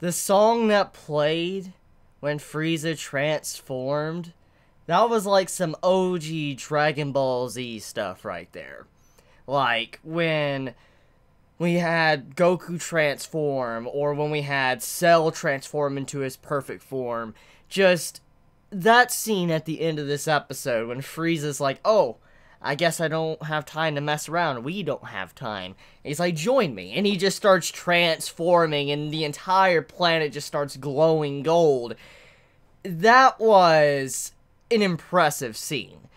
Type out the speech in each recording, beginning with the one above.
The song that played when Frieza transformed, that was like some OG Dragon Ball Z stuff right there. Like when we had Goku transform, or when we had Cell transform into his perfect form. Just that scene at the end of this episode when Frieza's like, oh, I guess I don't have time to mess around. We don't have time. He's like, join me. And he just starts transforming, and the entire planet just starts glowing gold. That was an impressive scene.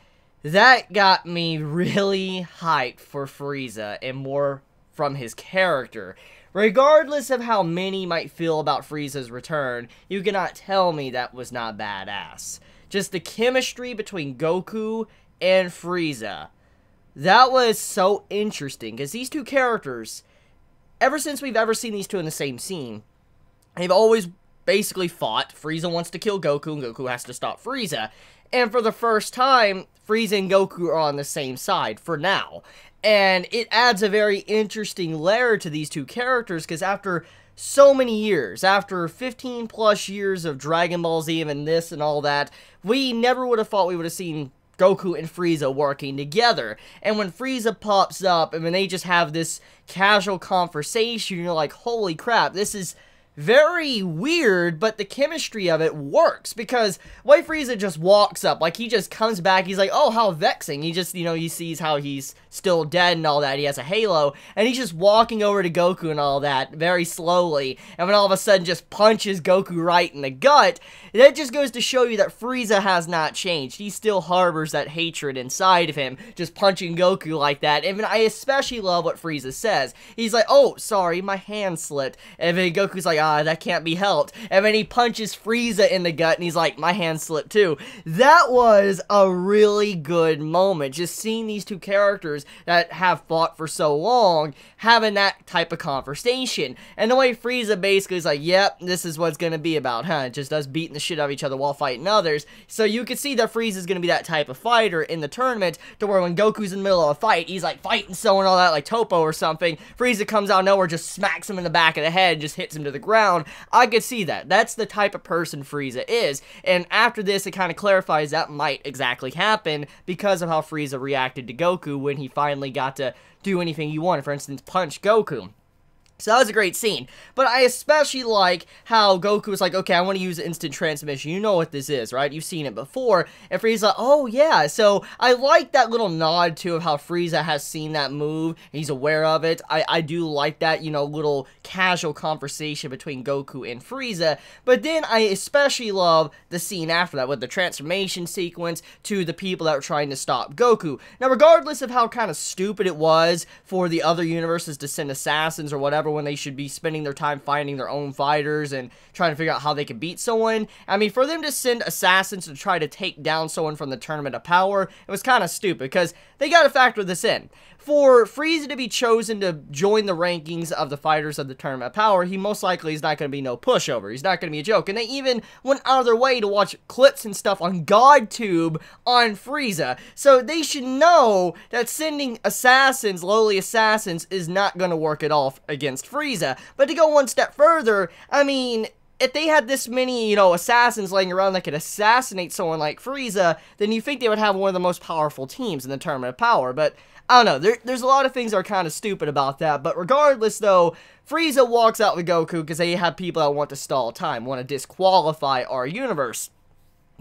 That got me really hyped for Frieza and more from his character. Regardless of how many might feel about Frieza's return, you cannot tell me that was not badass. Just the chemistry between Goku and Frieza. That was so interesting, because these two characters, ever since we've ever seen these two in the same scene, they've always basically fought. Frieza wants to kill Goku, and Goku has to stop Frieza. And for the first time, Frieza and Goku are on the same side, for now. And it adds a very interesting layer to these two characters, because after so many years, after 15 plus years of Dragon Ball Z and this and all that, we never would have thought we would have seen Goku and Frieza working together. And when Frieza pops up, and when they just have this casual conversation, you're like, holy crap, this is very weird, but the chemistry of it works because White Frieza just walks up, like he just comes back, he's like, oh, how vexing. He just, you know, he sees how he's still dead and all that, he has a halo, and he's just walking over to Goku and all that very slowly, and when all of a sudden just punches Goku right in the gut, that just goes to show you that Frieza has not changed. He still harbors that hatred inside of him, just punching Goku like that, and I especially love what Frieza says. He's like, oh, sorry, my hand slipped, and then Goku's like, Ah, that can't be helped. And then he punches Frieza in the gut and he's like, my hand slipped too. That was a really good moment. Just seeing these two characters that have fought for so long having that type of conversation. And the way Frieza basically is like, yep, this is what's going to be about, huh? Just us beating the shit out of each other while fighting others. So you can see that Frieza is going to be that type of fighter in the tournament to where when Goku's in the middle of a fight, he's like fighting someone all that like Toppo or something. Frieza comes out nowhere, just smacks him in the back of the head, and just hits him to the ground. I could see that. That's the type of person Frieza is. And after this, it kind of clarifies that might exactly happen because of how Frieza reacted to Goku when he finally got to do anything he wanted. For instance, punch Goku. So that was a great scene. But I especially like how Goku was like, okay, I want to use instant transmission. You know what this is, right? You've seen it before. And Frieza, oh yeah. So I like that little nod too of how Frieza has seen that move. He's aware of it. I, I do like that, you know, little casual conversation between Goku and Frieza. But then I especially love the scene after that with the transformation sequence to the people that were trying to stop Goku. Now, regardless of how kind of stupid it was for the other universes to send assassins or whatever when they should be spending their time finding their own fighters and trying to figure out how they can beat someone. I mean, for them to send assassins to try to take down someone from the Tournament of Power, it was kind of stupid because they got to factor this in. For Frieza to be chosen to join the rankings of the fighters of the Tournament of Power, he most likely is not going to be no pushover. He's not going to be a joke. And they even went out of their way to watch clips and stuff on GodTube on Frieza. So they should know that sending assassins, lowly assassins, is not going to work at all against Frieza. But to go one step further, I mean, if they had this many, you know, assassins laying around that could assassinate someone like Frieza, then you think they would have one of the most powerful teams in the Tournament of Power. But I don't know. There, there's a lot of things that are kind of stupid about that. But regardless, though, Frieza walks out with Goku because they have people that want to stall time, want to disqualify our universe.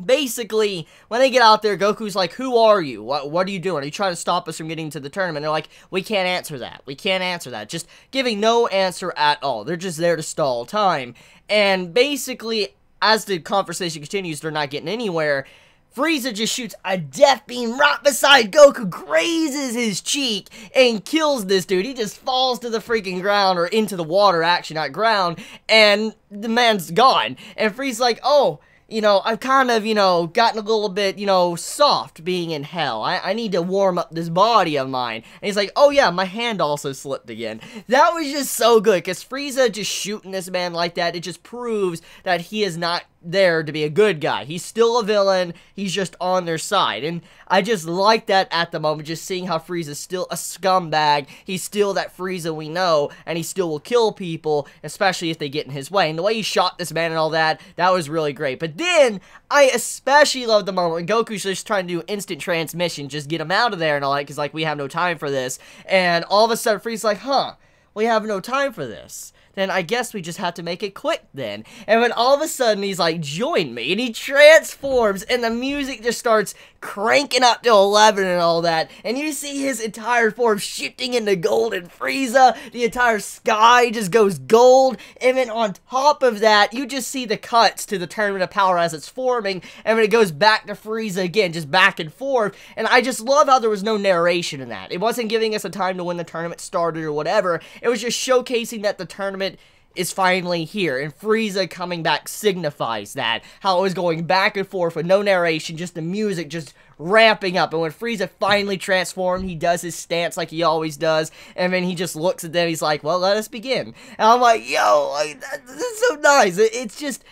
Basically, when they get out there, Goku's like, who are you? What, what are you doing? Are you trying to stop us from getting to the tournament? They're like, we can't answer that. We can't answer that. Just giving no answer at all. They're just there to stall time. And basically, as the conversation continues, they're not getting anywhere. Frieza just shoots a death beam right beside Goku, grazes his cheek, and kills this dude. He just falls to the freaking ground, or into the water, actually, not ground, and the man's gone. And Frieza's like, oh, you know, I've kind of, you know, gotten a little bit, you know, soft being in hell. I, I need to warm up this body of mine. And he's like, oh yeah, my hand also slipped again. That was just so good, because Frieza just shooting this man like that, it just proves that he is not there to be a good guy. He's still a villain. He's just on their side. And I just like that at the moment, just seeing how Frieza's still a scumbag. He's still that Frieza we know, and he still will kill people, especially if they get in his way. And the way he shot this man and all that, that was really great. But then, I especially love the moment when Goku's just trying to do instant transmission, just get him out of there and all that, because, like, we have no time for this. And all of a sudden, Frieza's like, huh, we have no time for this then I guess we just have to make it quick then. And when all of a sudden he's like, join me, and he transforms, and the music just starts cranking up to 11 and all that, and you see his entire form shifting into golden Frieza, the entire sky just goes gold, and then on top of that, you just see the cuts to the Tournament of Power as it's forming, and then it goes back to Frieza again, just back and forth, and I just love how there was no narration in that. It wasn't giving us a time to when the tournament started or whatever, it was just showcasing that the tournament is finally here, and Frieza coming back signifies that. How it was going back and forth with no narration, just the music just ramping up. And when Frieza finally transformed, he does his stance like he always does, and then he just looks at them, he's like, well, let us begin. And I'm like, yo, like, that, this is so nice. It, it's just,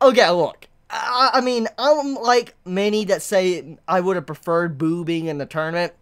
okay, look. I, I mean, I'm like many that say I would have preferred Boo being in the tournament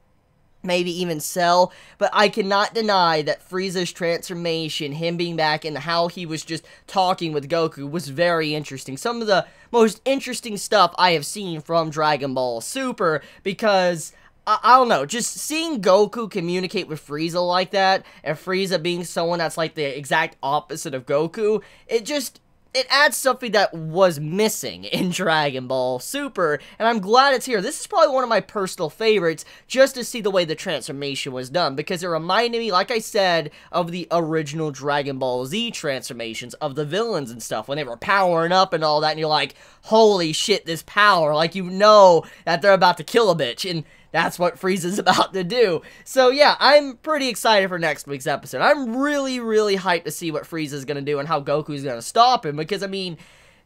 maybe even Cell, but I cannot deny that Frieza's transformation, him being back, and how he was just talking with Goku was very interesting. Some of the most interesting stuff I have seen from Dragon Ball Super, because... I, I don't know, just seeing Goku communicate with Frieza like that, and Frieza being someone that's like the exact opposite of Goku, it just, it adds something that was missing in Dragon Ball Super, and I'm glad it's here. This is probably one of my personal favorites, just to see the way the transformation was done, because it reminded me, like I said, of the original Dragon Ball Z transformations of the villains and stuff, when they were powering up and all that, and you're like, holy shit, this power, like you know that they're about to kill a bitch, and that's what Frieza's about to do. So yeah, I'm pretty excited for next week's episode. I'm really, really hyped to see what Frieza's gonna do and how Goku's gonna stop him, because I mean,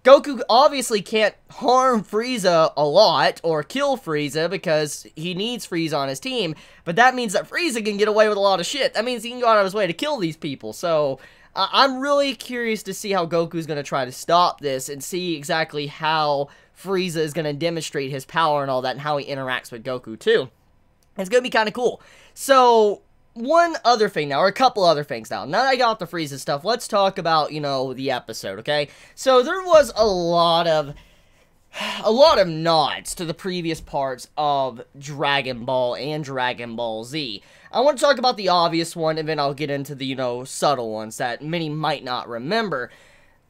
Goku obviously can't harm Frieza a lot or kill Frieza because he needs Frieza on his team, but that means that Frieza can get away with a lot of shit. That means he can go out of his way to kill these people. So I'm really curious to see how Goku's going to try to stop this and see exactly how Frieza is going to demonstrate his power and all that and how he interacts with Goku too. It's going to be kind of cool. So, one other thing now, or a couple other things now. Now that I got the Frieza stuff, let's talk about, you know, the episode, okay? So, there was a lot of a lot of nods to the previous parts of Dragon Ball and Dragon Ball Z. I want to talk about the obvious one, and then I'll get into the, you know, subtle ones that many might not remember.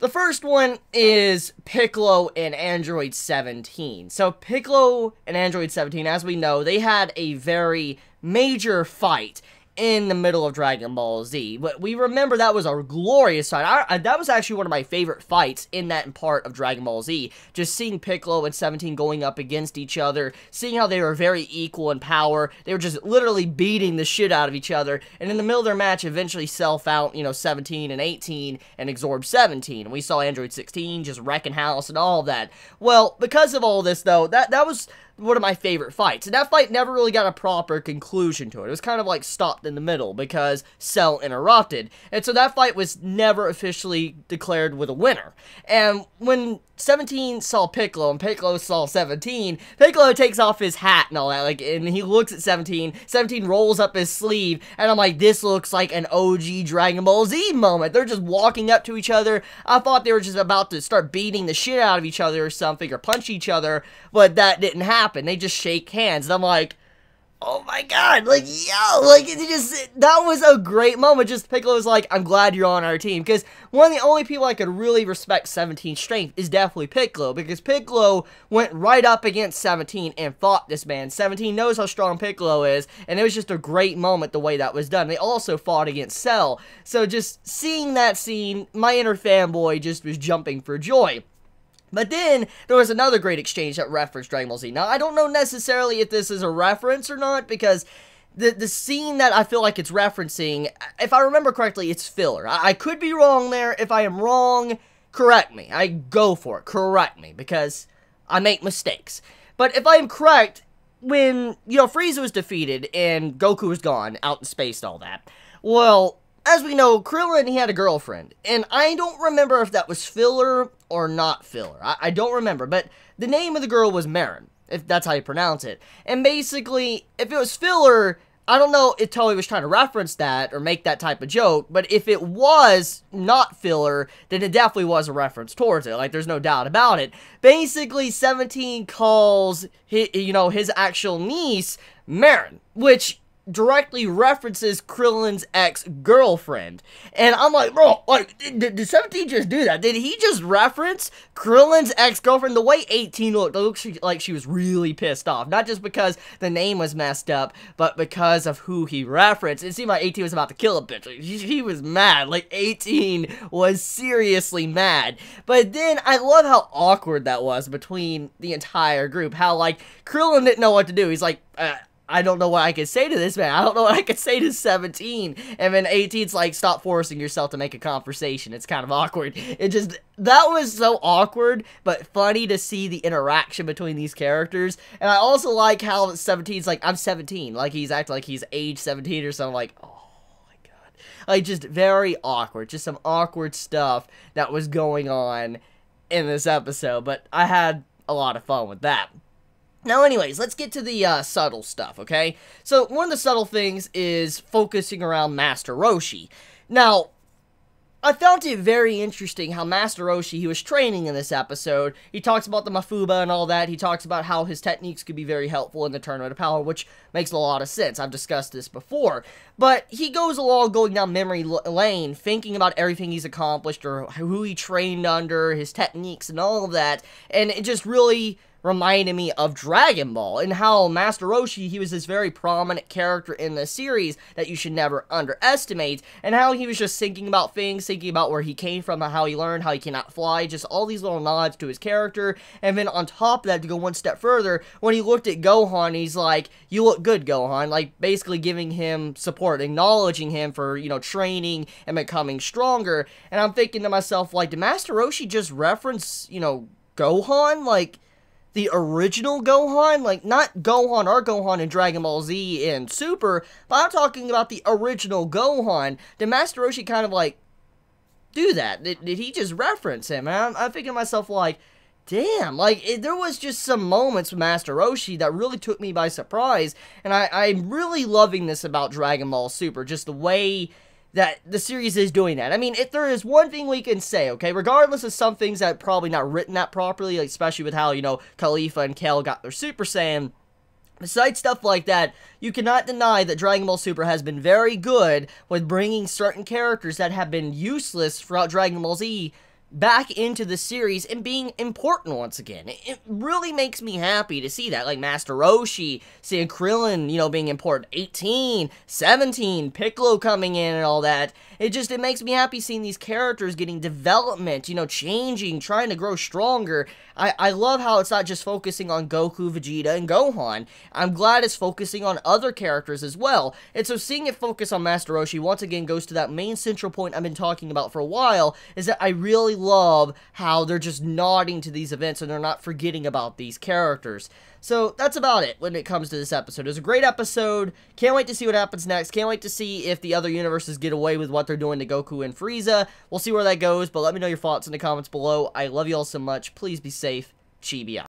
The first one is Piccolo and Android 17. So Piccolo and Android 17, as we know, they had a very major fight in the middle of Dragon Ball Z. But we remember that was a glorious fight. I, I, that was actually one of my favorite fights in that part of Dragon Ball Z. Just seeing Piccolo and 17 going up against each other, seeing how they were very equal in power. They were just literally beating the shit out of each other. And in the middle of their match, eventually self out, you know, 17 and 18 and absorb 17. And we saw Android 16 just wrecking house and all that. Well, because of all this, though, that, that was one of my favorite fights. And that fight never really got a proper conclusion to it. It was kind of like stopped in the middle because Cell interrupted. And so that fight was never officially declared with a winner. And when 17 saw Piccolo and Piccolo saw 17, Piccolo takes off his hat and all that, like, and he looks at 17, 17 rolls up his sleeve, and I'm like, this looks like an OG Dragon Ball Z moment. They're just walking up to each other. I thought they were just about to start beating the shit out of each other or something, or punch each other, but that didn't happen. They just shake hands, and I'm like, oh my god, like, yo, like, it just, that was a great moment. Just Piccolo was like, I'm glad you're on our team. Because one of the only people I could really respect 17 strength is definitely Piccolo. Because Piccolo went right up against 17 and fought this man. 17 knows how strong Piccolo is, and it was just a great moment the way that was done. They also fought against Cell. So just seeing that scene, my inner fanboy just was jumping for joy. But then, there was another great exchange that referenced Dragon Ball Z. Now, I don't know necessarily if this is a reference or not, because the, the scene that I feel like it's referencing, if I remember correctly, it's filler. I, I could be wrong there. If I am wrong, correct me. I go for it. Correct me, because I make mistakes. But if I am correct, when, you know, Frieza was defeated and Goku was gone, out in space and all that, well, as we know, Krillin, he had a girlfriend. And I don't remember if that was filler or not filler. I, I don't remember. But the name of the girl was Marin, if that's how you pronounce it. And basically, if it was filler, I don't know if Toei was trying to reference that or make that type of joke, but if it was not filler, then it definitely was a reference towards it. Like, there's no doubt about it. Basically, 17 calls, his, you know, his actual niece, Marin, which directly references Krillin's ex-girlfriend. And I'm like, bro, like, did, did 17 just do that? Did he just reference Krillin's ex-girlfriend? The way 18 looked, it looked like she was really pissed off. Not just because the name was messed up, but because of who he referenced. It seemed like 18 was about to kill a bitch. Like, he, he was mad. Like, 18 was seriously mad. But then I love how awkward that was between the entire group. How, like, Krillin didn't know what to do. He's like, uh, I don't know what I could say to this man. I don't know what I could say to 17. And then 18's like, stop forcing yourself to make a conversation. It's kind of awkward. It just, that was so awkward, but funny to see the interaction between these characters. And I also like how 17's like, I'm 17. Like, he's acting like he's age 17 or something. Like, oh my god. Like, just very awkward. Just some awkward stuff that was going on in this episode. But I had a lot of fun with that. Now, anyways, let's get to the uh, subtle stuff, okay? So, one of the subtle things is focusing around Master Roshi. Now, I found it very interesting how Master Roshi, he was training in this episode. He talks about the Mafuba and all that. He talks about how his techniques could be very helpful in the Tournament of Power, which makes a lot of sense. I've discussed this before. But he goes along going down memory lane, thinking about everything he's accomplished or who he trained under, his techniques and all of that. And it just really reminded me of Dragon Ball and how Master Roshi, he was this very prominent character in the series that you should never underestimate, and how he was just thinking about things, thinking about where he came from, how he learned, how he cannot fly, just all these little nods to his character, and then on top of that, to go one step further, when he looked at Gohan, he's like, you look good, Gohan, like, basically giving him support, acknowledging him for, you know, training and becoming stronger, and I'm thinking to myself, like, did Master Roshi just reference, you know, Gohan? Like, the original Gohan, like not Gohan or Gohan in Dragon Ball Z and Super, but I'm talking about the original Gohan. Did Master Roshi kind of like do that? Did, did he just reference him? And I'm, I'm thinking to myself like, damn, like it, there was just some moments with Master Roshi that really took me by surprise, and I, I'm really loving this about Dragon Ball Super, just the way that the series is doing that. I mean, if there is one thing we can say, okay, regardless of some things that probably not written that properly, like especially with how, you know, Caulifla and Kale got their Super Saiyan, Besides stuff like that, you cannot deny that Dragon Ball Super has been very good with bringing certain characters that have been useless throughout Dragon Ball Z back into the series and being important once again. It really makes me happy to see that. Like Master Roshi, seeing Krillin, you know, being important. 18, 17, Piccolo coming in and all that. It just, it makes me happy seeing these characters getting development, you know, changing, trying to grow stronger. I, I love how it's not just focusing on Goku, Vegeta, and Gohan. I'm glad it's focusing on other characters as well. And so seeing it focus on Master Roshi once again goes to that main central point I've been talking about for a while, is that I really love how they're just nodding to these events and they're not forgetting about these characters. So that's about it when it comes to this episode. It was a great episode. Can't wait to see what happens next. Can't wait to see if the other universes get away with what they're doing to Goku and Frieza. We'll see where that goes, but let me know your thoughts in the comments below. I love you all so much. Please be safe. Chibi